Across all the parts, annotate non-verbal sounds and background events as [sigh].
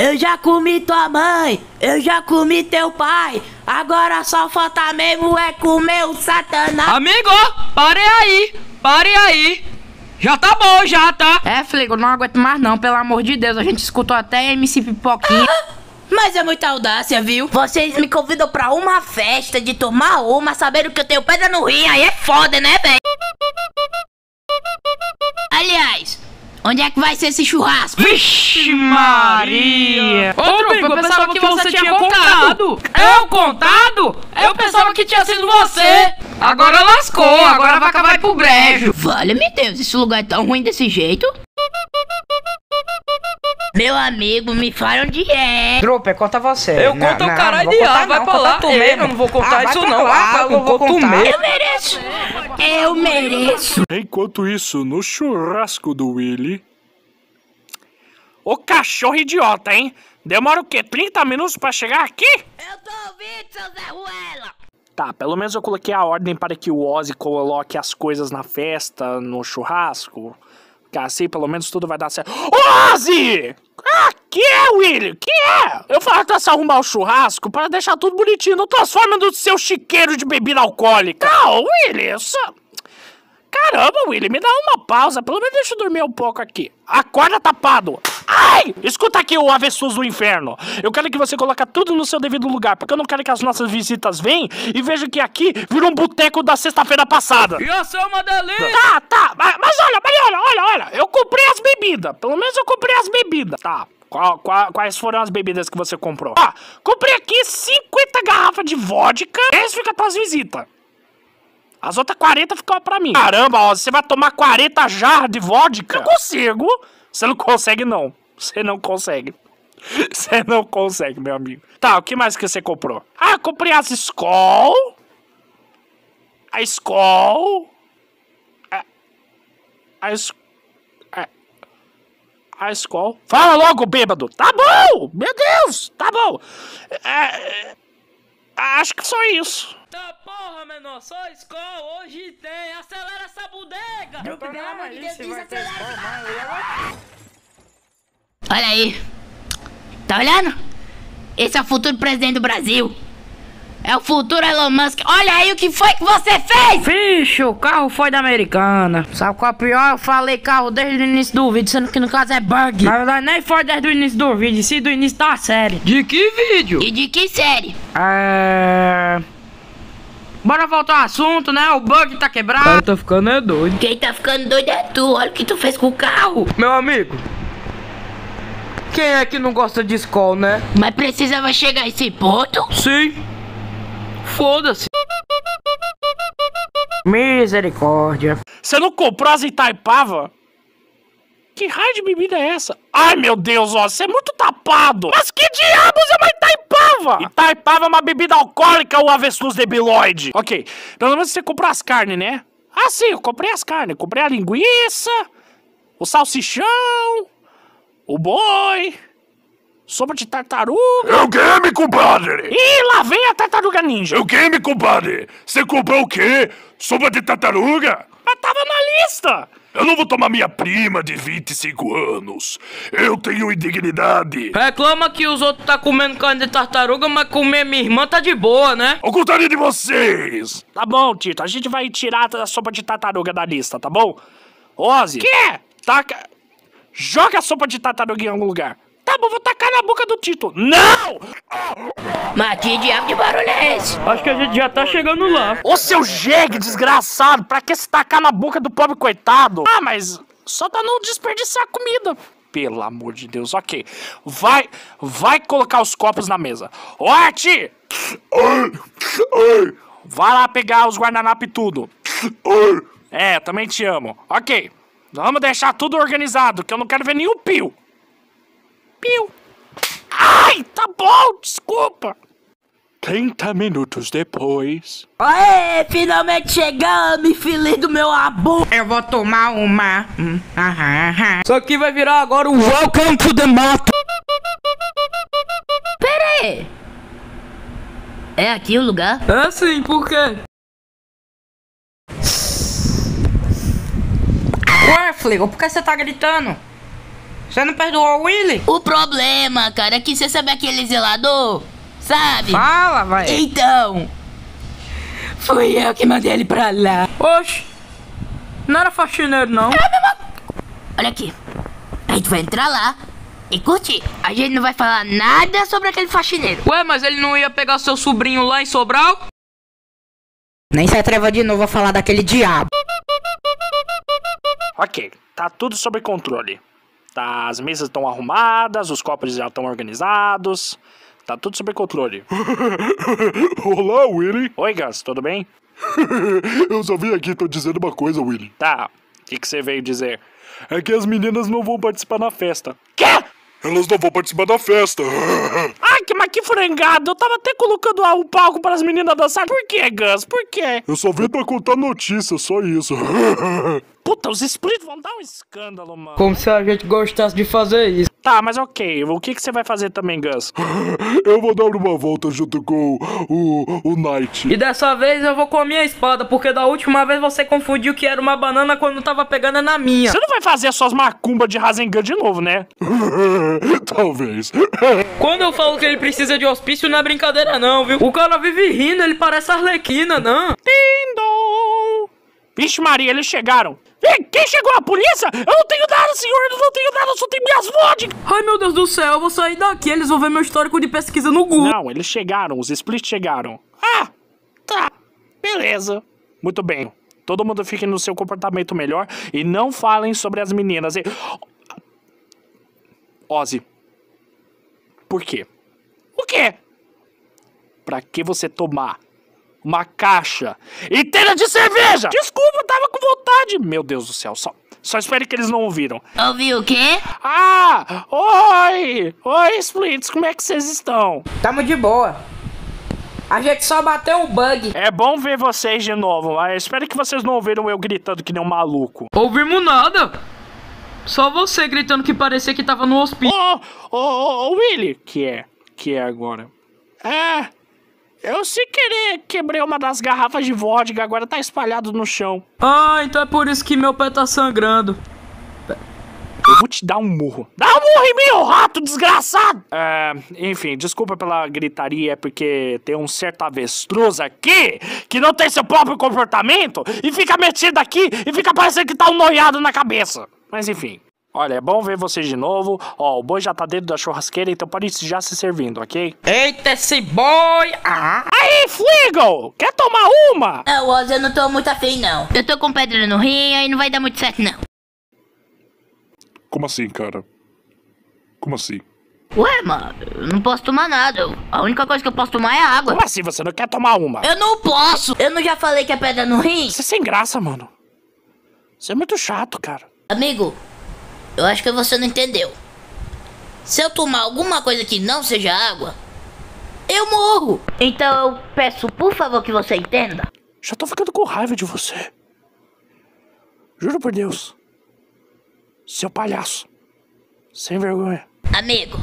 Eu já comi tua mãe, eu já comi teu pai. Agora só falta mesmo é comer o satanás. Amigo, pare aí, pare aí. Já tá bom, já tá. É, Fligo, não aguento mais não, pelo amor de Deus. A gente escutou até MC Pipoquinha. Ah, mas é muita audácia, viu? Vocês me convidam pra uma festa de tomar uma, sabendo que eu tenho pedra no rim, aí é foda, né, velho? Onde é que vai ser esse churrasco? Vixe Maria! Ô, Trupe, eu pensava que você tinha contado. Eu contado? Eu pensava que tinha sido você. Agora lascou, agora vai pro brejo. Vale, meu Deus, esse lugar é tão ruim desse jeito? Meu amigo, me falam de é. Trupe, conta você. Eu conto o caralho de ar, vai pra lá. tu eu não vou contar Ah, isso não. lá, Ah, eu vou contar. mesmo. Eu mereço! Eu mereço! Enquanto isso, no churrasco do Willy. Ô cachorro idiota, hein? Demora o quê? 30 minutos pra chegar aqui? Eu tô ouvindo, seu Zé Ruela! Tá, pelo menos eu coloquei a ordem para que o Ozzy coloque as coisas na festa, no churrasco. Que assim, pelo menos tudo vai dar certo. Ozzy! Ah, que é, Willy? Que é? Eu falei pra você arrumar o churrasco para deixar tudo bonitinho. Não transforma no seu chiqueiro de bebida alcoólica. Não, Willy, isso... Caramba, Willy, me dá uma pausa. Pelo menos deixa eu dormir um pouco aqui. Acorda, tapado. Ai! Escuta aqui, o avestruz do inferno. Eu quero que você coloque tudo no seu devido lugar, porque eu não quero que as nossas visitas venham e vejam que aqui virou um boteco da sexta-feira passada. Ia ser uma delícia. Tá, tá, mas, olha, mas olha, olha, olha. Eu comprei as bebidas. Pelo menos eu comprei as bebidas. Tá. Qual- qual- quais foram as bebidas que você comprou? Ó, comprei aqui 50 garrafas de vodka. Esse fica pras visitas. As outras 40 ficam pra mim. Caramba, ó, você vai tomar 40 jarras de vodka? Eu consigo. Você não consegue, não. Você não consegue. [laughs] Você não consegue, meu amigo. Tá, o que mais que você comprou? Ah, comprei as Skol. A Skol. A, a, a, a Skol. Fala logo, bêbado. Tá bom. Meu Deus. Tá bom. É, é, acho que só isso. Tá porra, menor, só escola hoje tem. Acelera essa bodega. Pelo amor de Deus, Olha aí. Tá olhando? Esse é o futuro presidente do Brasil. É o futuro Elon Musk. Olha aí o que foi que você fez! Vixe, o carro foi da americana. Sabe qual é o pior? Eu falei carro desde o início do vídeo, sendo que no caso é bug. Na verdade, nem foi desde o início do vídeo, sim do início da série. De que vídeo? E de que série? É. Bora voltar ao assunto, né? O bug tá quebrado. tá ficando é doido. Quem tá ficando doido é tu. Olha o que tu fez com o carro. Meu amigo. Quem é que não gosta de escola, né? Mas precisava chegar a esse ponto? Sim. Foda-se. Misericórdia. Você não comprou as Itaipava? Que raio de bebida é essa? Ai, meu Deus, ó, você é muito tapado. Mas que diabos é uma Itaipava? Itaipava é uma bebida alcoólica, o avestruz debiloide. Ok, pelo menos você comprou as carnes, né? Ah, sim, eu comprei as carnes. Comprei a linguiça, o salsichão, o boi, sopa de tartaruga. Eu game, compadre! Ih, lá vem a tartaruga ninja. Eu game, compadre! Você comprou o quê? Sopa de tartaruga? Mas tava na lista. Eu não vou tomar minha prima de 25 anos. Eu tenho indignidade. Reclama que os outros tá comendo carne de tartaruga, mas comer minha irmã tá de boa, né? Ao contrário de vocês. Tá bom, Tito. A gente vai tirar a sopa de tartaruga da lista, tá bom? Ozzy. Que? Taca. Joga a sopa de tartaruga em algum lugar. Tá bom, vou tacar na boca do Tito. Não! Mas que diabo de barulho é esse? Acho que a gente já tá chegando lá. Ô, seu jegue desgraçado. Pra que se tacar na boca do pobre coitado? Ah, mas só pra não desperdiçar comida. Pelo amor de Deus, ok. Vai, vai colocar os copos na mesa. Ô, Arte! Ai, ai, Vai lá pegar os guardanapos e tudo. É, também te amo. Ok. Vamos deixar tudo organizado, que eu não quero ver nenhum pio. Pio. Ai, tá bom, desculpa. 30 minutos depois. Aê, finalmente chegamos, feliz do meu abu. Eu vou tomar uma. Hum, aham, aham. Isso aqui vai virar agora o Welcome to the Mato. Pera aí. É aqui o lugar? É sim, por quê? Fligo, por que você tá gritando? Você não perdoou o Willy? O problema, cara, é que você sabe aquele zelador? Sabe? Fala, vai. Então. Fui eu que mandei ele pra lá. Oxe. Não era faxineiro, não. Olha aqui. A gente vai entrar lá e curtir. A gente não vai falar nada sobre aquele faxineiro. Ué, mas ele não ia pegar seu sobrinho lá em Sobral? Nem se atreva de novo a falar daquele diabo. Ok, tá tudo sob controle. Tá, as mesas estão arrumadas, os copos já estão organizados. Tá tudo sob controle. [laughs] Olá, Willy. Oi, Gus, tudo bem? [laughs] Eu só vim aqui tô dizendo uma coisa, Willy. Tá, o que, que você veio dizer? É que as meninas não vão participar na festa. Quê? Elas não vão participar da festa. [laughs] Ai, que, mas que frangado! Eu tava até colocando o palco para as meninas dançar. Por quê, Gus? Por quê? Eu só vim pra contar notícia, só isso. Puta, os splits vão dar um escândalo, mano. Como se a gente gostasse de fazer isso. Tá, mas ok. O que, que você vai fazer também, Gus? [laughs] Eu vou dar uma volta junto com o, o Knight. E dessa vez eu vou com a minha espada, porque da última vez você confundiu que era uma banana quando tava pegando na minha. Você não vai fazer as suas macumbas de Rasengan de novo, né? [laughs] Talvez. [laughs] Quando eu falo que ele precisa de hospício, não é brincadeira não, viu? O cara vive rindo, ele parece Arlequina, não. Ding-dong! Vixe Maria, eles chegaram. Ih, quem chegou? A polícia? Eu não tenho nada, senhor. Eu não tenho nada, eu só tenho minhas vodkas. Ai meu Deus do céu, eu vou sair daqui, eles vão ver meu histórico de pesquisa no Google. Não, eles chegaram. Os splits chegaram. Ah, tá. Beleza. Muito bem. Todo mundo fique no seu comportamento melhor e não falem sobre as meninas. E... Ozzy. Por quê? O quê? Pra que você tomar uma caixa inteira de cerveja? Desculpa, eu tava com vontade. Meu Deus do céu, só, só espere que eles não ouviram. Ouviu o quê? Ah, oi! Oi, Splits, como é que vocês estão? Tamo de boa. A gente só bateu o bug. É bom ver vocês de novo, mas espero que vocês não ouviram eu gritando que nem um maluco. Ouvimos nada. Só você gritando que parecia que tava no hospício. Ô, ô, ô, ô, Willy! Que é? Que é agora? É, eu sem querer quebrei uma das garrafas de vodka, agora tá espalhado no chão. Ah, então é por isso que meu pé tá sangrando. Eu vou te dar um murro. Dá um murro em mim, ô rato desgraçado! É, enfim, desculpa pela gritaria, é porque tem um certo avestruz aqui que não tem seu próprio comportamento e fica metido aqui e fica parecendo que tá um noiado na cabeça. Mas enfim. Olha, é bom ver vocês de novo. Ó, o boi já tá dentro da churrasqueira, então pode já se servindo, ok? Eita, esse boi! Ah! Aí, Fligo! Quer tomar uma? Não, Oz, eu não tô muito afim, não. Eu tô com pedra no rim, aí não vai dar muito certo, não. Como assim, cara? Como assim? Ué, mano, eu não posso tomar nada. A única coisa que eu posso tomar é água. Como assim você não quer tomar uma? Eu não posso! Eu não já falei que é pedra no rim? Você é sem graça, mano. Você é muito chato, cara. Amigo, eu acho que você não entendeu. Se eu tomar alguma coisa que não seja água, eu morro. Então eu peço, por favor, que você entenda. Já tô ficando com raiva de você. Juro por Deus. Seu palhaço. Sem vergonha. Amigo,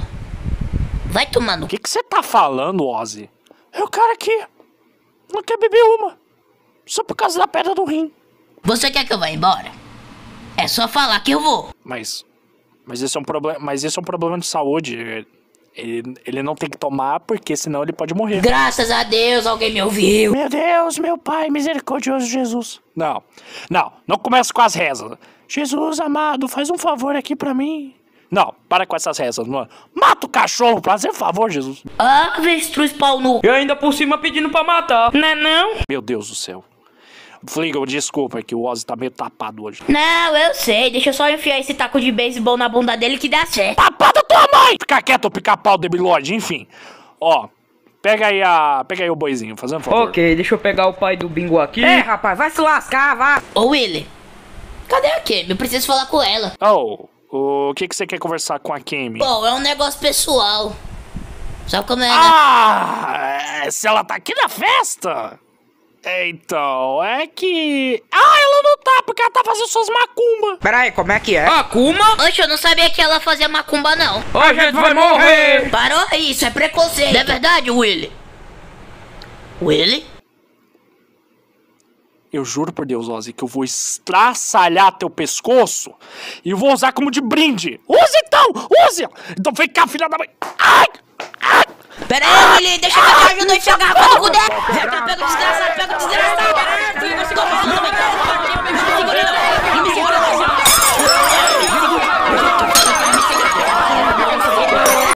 vai tomar no O que que você tá falando, Ozzy? É o cara aqui. Não quer beber uma. Só por causa da pedra do rim. Você quer que eu vá embora? É só falar que eu vou. Mas. Mas isso é um problema. Mas isso é um problema de saúde. Ele, ele não tem que tomar, porque senão ele pode morrer. Graças a Deus, alguém me ouviu. Meu Deus, meu Pai, misericordioso Jesus. Não, não, não começa com as rezas. Jesus amado, faz um favor aqui pra mim. Não, para com essas rezas, mano. Mata o cachorro, pra fazer favor, Jesus. Ah, avestruz pau nu. E ainda por cima pedindo pra matar. Não é não? Meu Deus do céu. Fligo, desculpa, é que o Ozzy tá meio tapado hoje. Não, eu sei. Deixa eu só enfiar esse taco de beisebol na bunda dele que dá certo. Tapada tua mãe! Fica quieto, pica-pau, debilóide, enfim. Ó, pega aí a. Pega aí o boizinho, fazendo um favor. Ok, deixa eu pegar o pai do bingo aqui. É, rapaz, vai se lascar, vá. Ô, Willy. Cadê a Kim? Eu preciso falar com ela. Oh, o que, que você quer conversar com a Kimi? Bom, é um negócio pessoal. Sabe como é, né? Ah, é, se ela tá aqui na festa? Então, é que. Ah, ela não tá, porque ela tá fazendo suas macumbas. Pera aí, como é que é? Akuma? Oxe, eu não sabia que ela fazia macumba, não. A gente vai morrer! Parou aí, isso é preconceito. É verdade, Willy? Willy? Eu juro por Deus, Ozzy, que eu vou estraçalhar teu pescoço e vou usar como de brinde. Use então! Use! Então vem cá, filha da mãe! Ai! Pera aí, Willy, deixa que eu te ajudo a enxergar a foto do Cudé! Vem cá, pega o desgraçado, pega o desgraçado! Filho, você tá falando, vem cá, me segura, me segura, me segura!